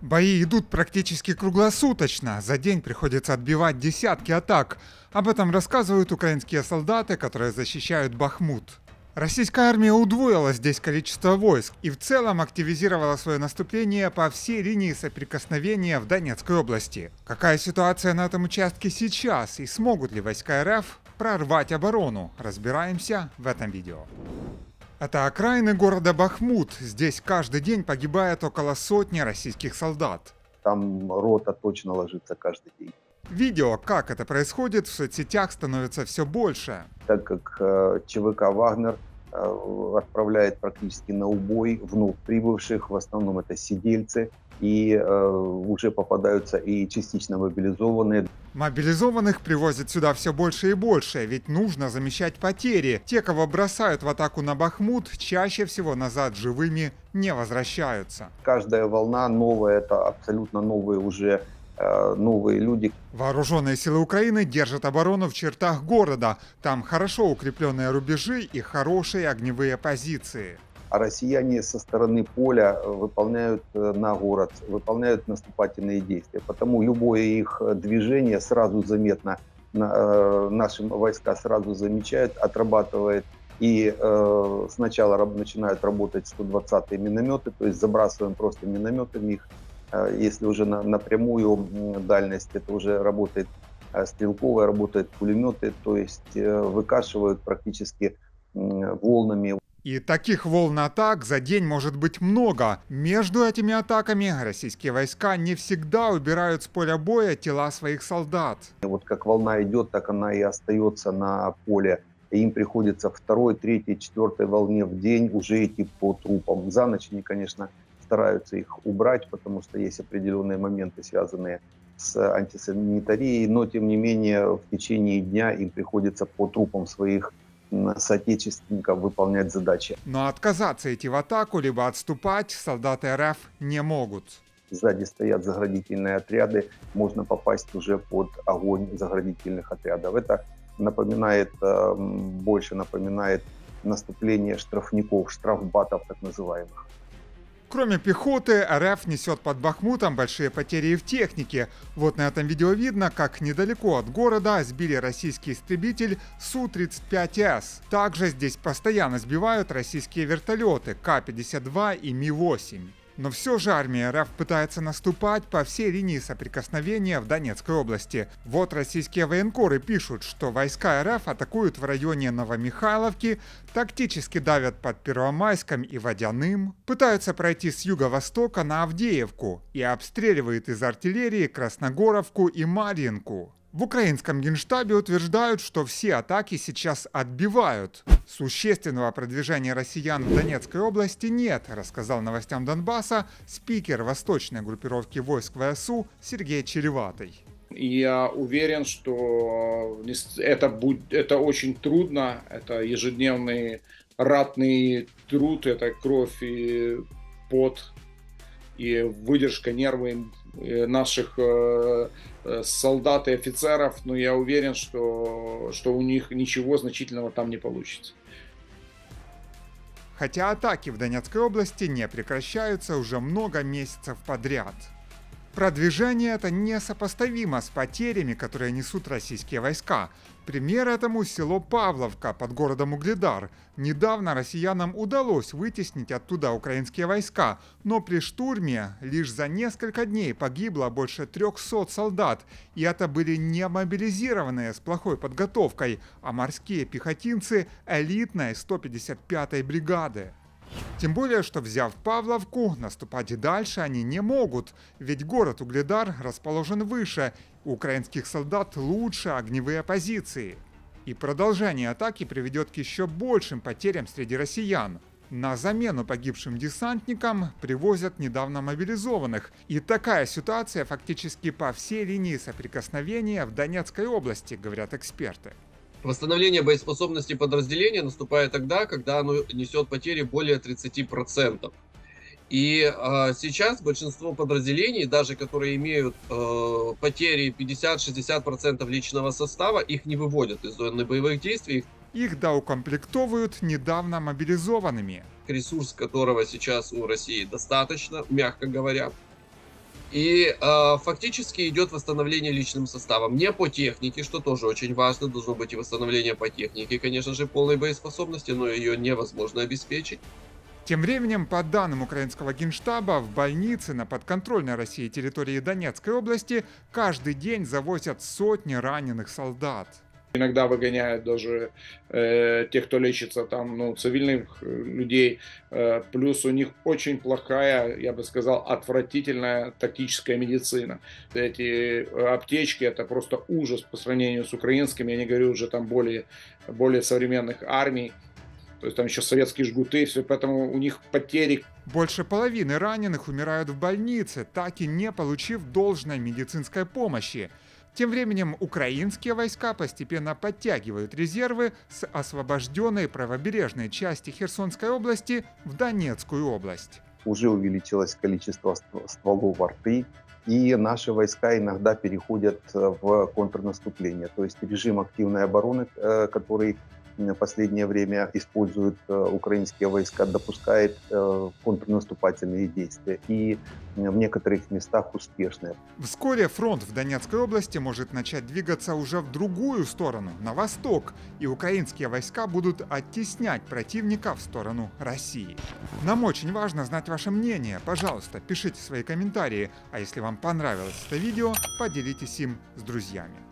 Бои идут практически круглосуточно. За день приходится отбивать десятки атак. Об этом рассказывают украинские солдаты, которые защищают Бахмут. Российская армия удвоила здесь количество войск и в целом активизировала свое наступление по всей линии соприкосновения в Донецкой области. Какая ситуация на этом участке сейчас и смогут ли войска РФ прорвать оборону, разбираемся в этом видео. Это окраины города Бахмут. Здесь каждый день погибает около сотни российских солдат. Там рота точно ложится каждый день. Видео, как это происходит, в соцсетях становится все больше. Так как э, ЧВК «Вагнер» э, отправляет практически на убой вновь прибывших, в основном это сидельцы, и э, уже попадаются и частично мобилизованные. Мобилизованных привозят сюда все больше и больше, ведь нужно замещать потери. Те, кого бросают в атаку на Бахмут, чаще всего назад живыми не возвращаются. Каждая волна новая, это абсолютно новые уже э, новые люди. Вооруженные силы Украины держат оборону в чертах города. Там хорошо укрепленные рубежи и хорошие огневые позиции а россияне со стороны поля э, выполняют э, на город, выполняют наступательные действия. Потому любое их э, движение сразу заметно, наши войска сразу замечают, отрабатывает и э, сначала начинают работать 120-е минометы, то есть забрасываем просто минометами их. Если уже на, напрямую дальность, это уже работает стрелковая, работают пулеметы, то есть выкашивают практически волнами. И таких волн атак за день может быть много. Между этими атаками российские войска не всегда убирают с поля боя тела своих солдат. Вот как волна идет, так она и остается на поле. Им приходится второй, третьей, четвертой волне в день уже идти по трупам. За ночь они, конечно, стараются их убрать, потому что есть определенные моменты, связанные с антисанитарией, но тем не менее в течение дня им приходится по трупам своих соотечественников выполнять задачи. Но отказаться идти в атаку, либо отступать солдаты РФ не могут. Сзади стоят заградительные отряды, можно попасть уже под огонь заградительных отрядов. Это напоминает, эм, больше напоминает наступление штрафников, штрафбатов так называемых. Кроме пехоты, РФ несет под Бахмутом большие потери в технике. Вот на этом видео видно, как недалеко от города сбили российский истребитель Су-35С. Также здесь постоянно сбивают российские вертолеты К-52 и Ми-8. Но все же армия РФ пытается наступать по всей линии соприкосновения в Донецкой области. Вот российские военкоры пишут, что войска РФ атакуют в районе Новомихайловки, тактически давят под Первомайском и Водяным, пытаются пройти с юго-востока на Авдеевку и обстреливают из артиллерии Красногоровку и Марьинку. В украинском генштабе утверждают, что все атаки сейчас отбивают. Существенного продвижения россиян в Донецкой области нет, рассказал новостям Донбасса спикер восточной группировки войск ВСУ Сергей Череватый. Я уверен, что это, будет, это очень трудно, это ежедневный ратный труд, это кровь и пот, и выдержка нервы наших э, э, солдат и офицеров, но я уверен, что, что у них ничего значительного там не получится. Хотя атаки в Донецкой области не прекращаются уже много месяцев подряд. Продвижение это несопоставимо с потерями, которые несут российские войска. Пример этому село Павловка под городом Угледар. Недавно россиянам удалось вытеснить оттуда украинские войска, но при штурме лишь за несколько дней погибло больше 300 солдат, и это были не мобилизированные с плохой подготовкой, а морские пехотинцы элитной 155-й бригады. Тем более, что взяв Павловку, наступать дальше они не могут, ведь город Угледар расположен выше, у украинских солдат лучше огневые позиции. И продолжение атаки приведет к еще большим потерям среди россиян. На замену погибшим десантникам привозят недавно мобилизованных. И такая ситуация фактически по всей линии соприкосновения в Донецкой области, говорят эксперты. Восстановление боеспособности подразделения наступает тогда, когда оно несет потери более 30%. И э, сейчас большинство подразделений, даже которые имеют э, потери 50-60% личного состава, их не выводят из зоны боевых действий. Их доукомплектовывают недавно мобилизованными. Ресурс которого сейчас у России достаточно, мягко говоря. И э, фактически идет восстановление личным составом. Не по технике, что тоже очень важно. Должно быть и восстановление по технике, конечно же, полной боеспособности, но ее невозможно обеспечить. Тем временем, по данным украинского генштаба, в больницы на подконтрольной России территории Донецкой области каждый день завозят сотни раненых солдат. Иногда выгоняют даже э, тех, кто лечится там, ну, цивильных э, людей. Э, плюс у них очень плохая, я бы сказал, отвратительная тактическая медицина. Эти э, аптечки это просто ужас по сравнению с украинскими. Я не говорю уже там более, более современных армий. То есть там еще советские жгуты, все, поэтому у них потери. Больше половины раненых умирают в больнице, так и не получив должной медицинской помощи. Тем временем украинские войска постепенно подтягивают резервы с освобожденной правобережной части Херсонской области в Донецкую область. Уже увеличилось количество стволов рты, и наши войска иногда переходят в контрнаступление. То есть режим активной обороны, э, который последнее время используют э, украинские войска, допускает э, контрнаступательные действия и в некоторых местах успешные. Вскоре фронт в Донецкой области может начать двигаться уже в другую сторону, на восток, и украинские войска будут оттеснять противника в сторону России. Нам очень важно знать ваше мнение. Пожалуйста, пишите свои комментарии, а если вам понравилось это видео, поделитесь им с друзьями.